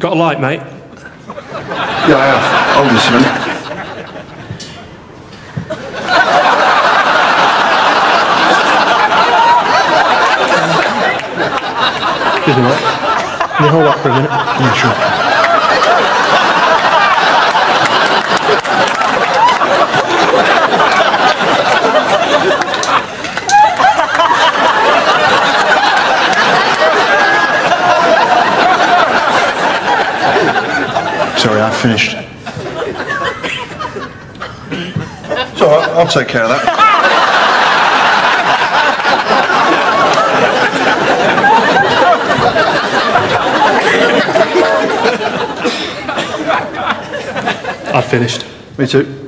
got a light, mate? Yeah, I have. Hold this a minute. Excuse me, mate. Can you hold that for a minute? Yeah, sure. Sorry, I finished. All right, I'll take care of that. I've finished. Me too.